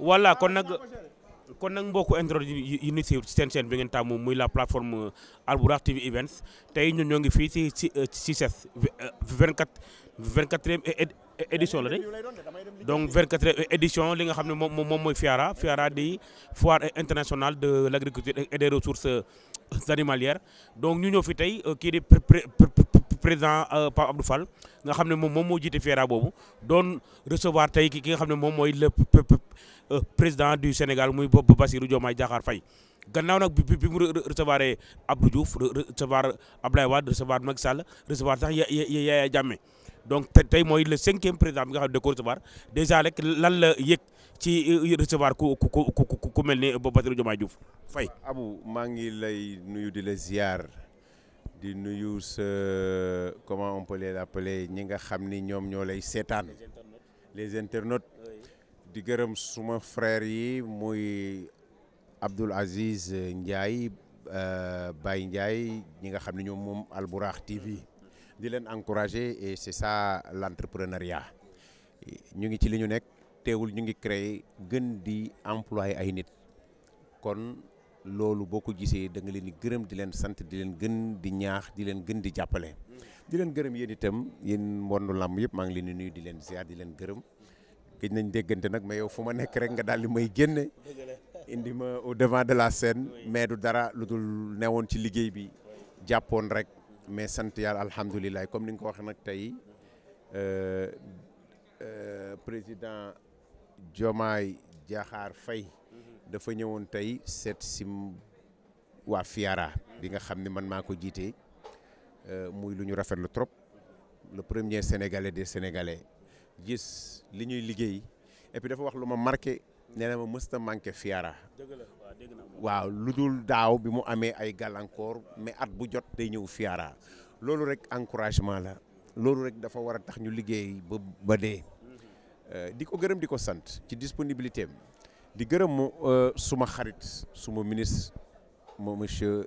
voilà kon nag kon nag mbokku internet yi ñu siiw ci seen chaîne bi ngeen tàmm muy la plateforme euh, Albourakh TV Events tey ñun ñoo ngi fii ci ci euh, ci CES 24 24e édition la de donc 24e édition li nga xam ne moom moom mooy FIARA FIARA di foire internationale de l' agriculture et des ressources euh, animalières donc ñu ñëw fi tey euh, kii di président euh, Pape Abdou Fall nga xam ne moom moom moo jiite FERA boobu doon recevoir tey ki nga xam ne moom mooy le euh, président du Sénégal muy bopp Bassirou Diomaye Diakhar Faye gannaaw nag bi bi mu recevoir Abdou Diouf recevoir Abdoulaye Wade recevoir Macky Sall recevoir sax Yaya Jammeh donc tey mooy le cinquième président bi nga xam ne da ko recevoir déjà rek lan la yëg ci euh, recevoir ku ku ku ku mel ni Bassirou Diomaye Diouf Faye. Abou maa ngi lay nuyu di la ziar di nuyu sa comment on peut les appeler ñi nga xam ni ñoom ñoo lay seetaan les internautes di gërëm suma frère yi muy Abdoul Aziz Ndiaye euh, Baye Ndiaye ñi nga xam ne ñoom moom Albourakh TV di leen encourager et c'est ça l'entrepreneuriat ñu ngi ci li ñu nekk teewul ñu ngi créer gën di employé ay nit kon loolu boo ko gisee da nga leen di gërëm di leen sant di leen gën di ñaax di leen gën di jàppale. di leen gërëm yéen itam yéen mbondu làmb yëpp maa ngi leen di nuyu di leen ziar di leen gërëm gëj nañ déggante nag mais yow fu ma nekk rek nga daal di may génne. indi ma au devant de la scène mais du dara lu dul newoon ci liggéey bi jàppoon rek mais sant yàlla alhamdulilah comme ni nga ko waxee nag tey. Euh, euh, président Diomaye Diakhar Faye mhm. dafa ñëwoon tey seet si waa Fiara bi nga xam ni man maa ko jiite euh, muy lu ñu rafetlu trop le premier sénégalais des sénégalais gis li ñuy liggéey et dafa wax lu ma marqué nee na ma mësta manqué fiara waaw lu dul daaw bi mu amee ay gàllankoor mais at bu jot day ñëw fiara loolu rek encouragement la loolu rek dafa war a tax ñu liggéey ba ba dee mhm. euh, di ko gërëm di ko sant ci disponibilité am di gërëm euh, suma xarit suma ministre moom monsieur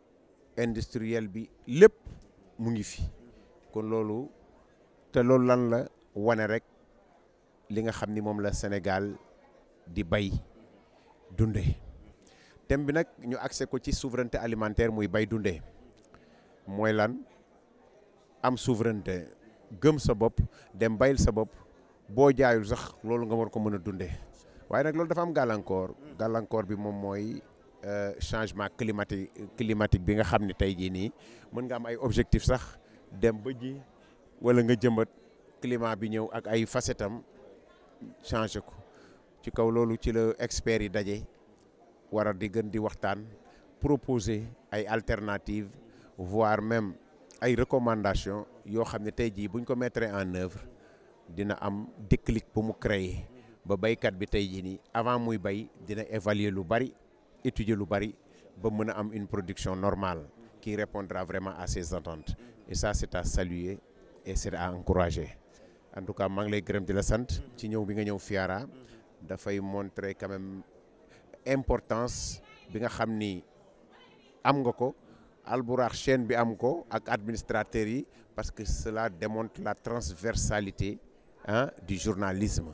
industriel bi lépp mu ngi fi kon loolu te loolu lan la wane rek li nga xam ni moom la Sénégal di bay dunde thème bi nag ñu accès ko ci souveraineté alimentaire muy bay dunde mooy lan am souveraineté gëm sa bopp dem bayil sa bopp boo jaayul sax loolu nga war ko mën a dundee waaye nag loolu dafa am gàllankoor gàllankoor bi moom mooy euh, changement climatique climatique bi nga xam ne tey jii nii mën nga am ay objectif sax dem ba ji wala nga jëmbat climat bi ñëw ak ay facettes am changé ko ci kaw loolu ci la experts yi daje war a di gën di waxtaan proposer ay alternatives voire même ay recommandations yoo xam ne tey jii buñ ko mettre en œuvre dina am déclic bu mu créer ba baykat bi tey jii nii avant muy bay dina évaluer lu bari étudier lu bari ba mën a am une production normale qui répondra vraiment à ses attentes et ça c'est à saluer et c'est à encourager en tout cas maa ngi lay gërëm di la sant ci ñëw bi nga ñëw Fiara dafay montrer quand même importance bi nga xam ni am nga ko alburax chaîne bi am ko ak administrateurs yi parce que cela démontre la transversalité ah du journalisme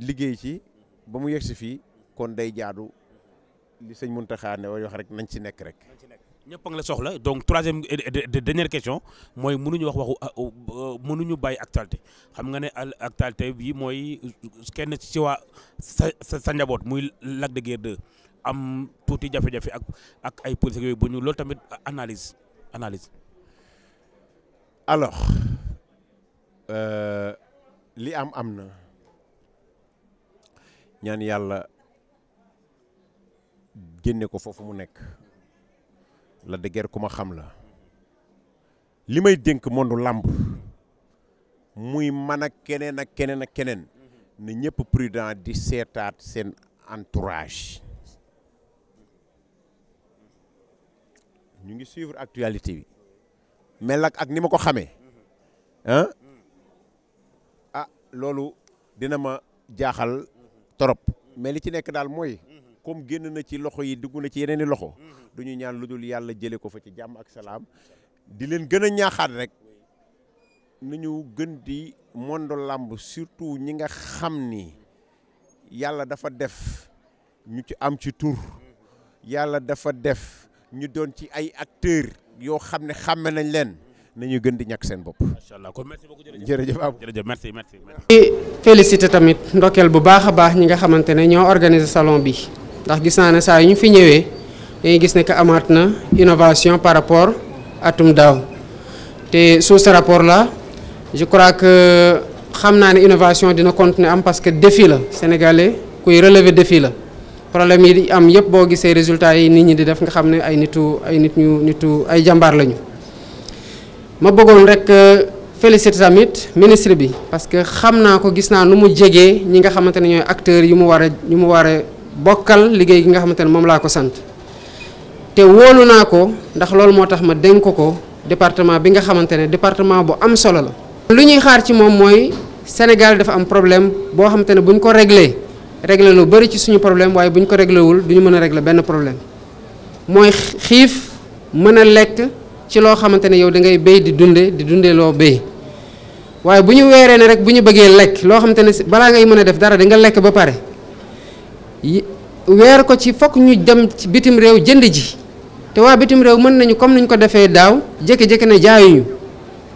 liggéey ci ba mu yegsi fii kon day jaadu li sëñ Mountakha ne wax rek nañ ci nekk rek. ñëpp a ngi la soxla donc troisième de dernière question mooy mënuñu wax waxu ah, oh, euh, mënuñu bàyyi actualité xam nga ne actualité bi mooy kenn ci waa sa sa njaboot muy Lac de Guiers 2 am tuuti jafe-jafe ak ak ay politique yooyu bu ñu loolu tamit analyse analyse. alors. Euh, li am am na ñaan yàlla génne ko foofu mu nekk la de guerre ku ma xam la li may dénk mondu làmb muy man ak keneen ak keneen ak keneen ne ñëpp prudent di seetaat seen entourage ñu ngi suivre actualité bi mais nag ak ni ma ko xamee ah ah loolu dina ma jaaxal trop mais li ci nekk daal mooy comme génn na ci loxo yi dugg na ci yeneen i loxo du ñu ñaan lu dul yàlla jëlee ko fa ci jàmm ak salaam di leen gën a ñaaxaat rek nañu gën di monde làmb surtout ñi nga xam ni yàlla dafa def ñu ci am ci tur yàlla dafa def ñu doon ci ay acteurs yoo xam ne xàmme nañ leen nañu gën di ñàkk seen bopp. macha allah kon merci beaucoup jërëjëf Abou jërëjëf merci merci. di félicité tamit ndokkeel bu baax a baax ñi nga xamante ne ñoo organiser salon bi ndax gis naa ne saa yu ñu fi ñëwee dañuy gis ne que amaat na innovation par rapport atum daaw te sous ce rapport là je crois que xam naa ne innovation dina continuer am parce que défi la sénégalais. kuy relever défi la problème yi di am yëpp boo gisee résultat yi nit ñi di def nga xam ne ay nitu ay nit ñu nitu ay jàmbaar lañu ma bëggoon rek euh, féliciter tamit ministre bi parce que xam naa ko gis naa nu mu jegee ñi nga xamante ne ñooy acteurs yu mu war a yu mu war a bokkal liggéey gi nga xamante ne moom laa ko sant te wóolu naa ko ndax loolu moo tax ma dénk ko ko département bi nga xamante ne département bu am solo la lu ñuy xaar ci moom mooy Sénégal dafa am problème boo xam te ne bu ñu ko réglé réglé lu bëri ci suñu problème waaye bu ñu ko réglé wul du ñu mën a réglé benn problème mooy xiif mën a lekk ci loo xamante ne yow da ngay béy di dunde di dunde loo béy waaye bu ñu weeree ne rek bu ñu bëggee lekk loo xamante ne balaa ngay mën a def dara da nga lekk ba pare weer ko ci fokk ñu dem ci bitim réew jënd ji te waa bitim réew mën nañu comme ni ñu ko defee daaw jékki-jékki ne jaayuñu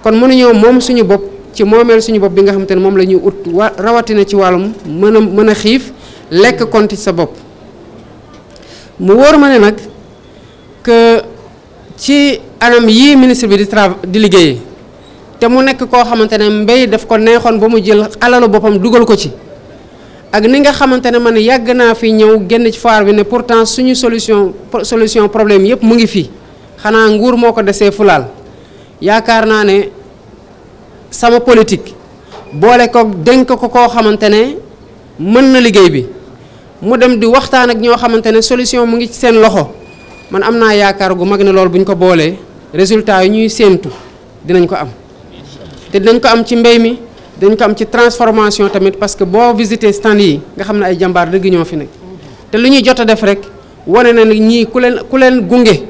kon mënuñoo moom suñu bopp ci moomeel suñu bopp bi nga xamante ne moom la ñuy ut wa rawatina ci wàllum mën a mën a xiif lekk konti sa bopp mu wóor ma ne nag que ci anam yii ministre bi di tra di liggéeyee te mu nekk koo xamante ne mbéy daf ko neexoon ba mu jël alalu boppam dugal ko ci ak ni nga xamante ne man yàgg naa fi ñëw génn ci foire bi ne pourtant suñu solution solution problème yëpp mu ngi fii xanaa nguur moo ko desee fulaal yaakaar naa ne sama politique boole ko dénk ko koo xamante ne mën na liggéey bi mu dem di waxtaan ak ñoo xamante ne solution mu ngi ci seen loxo man am naa yaakaar gu mag ne loolu bu ñu ko boolee résultat yi ñuy séentu dinañ ko am te dinañ ko am ci mbéy mi dañ ko am ci transformation tamit parce que boo visité stand yi nga xam ne ay jàmbaar dëgg ñoo fi nekk te lu ñuy jot a def rek wane na ni ñii ku leen ku leen gunge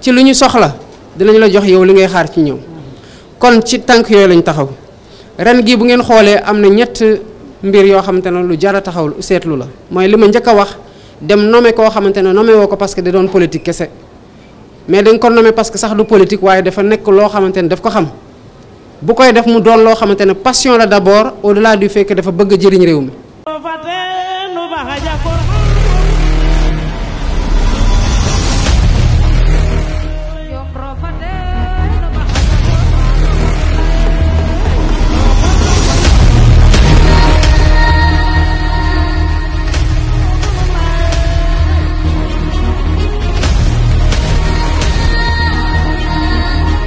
ci lu ñu soxla dinañ la jox yow li ngay xaar ci ñoom kon ci tànk yooyu lañ taxaw ren gi bu ngeen xoolee am na ñett mbir yoo xamante ne lu jar a taxaw seetlu la mooy li ma njëkk a wax dem nommé koo xamante ne nommé woo ko parce que da doon politique kese mais dañ ko nommé parce que sax du politique waaye dafa nekk loo xamante ne daf ko xam bu koy def mu doon loo xamante ne passion la d'abord au-delà du fait que dafa bëgg a jëriñ réew mi.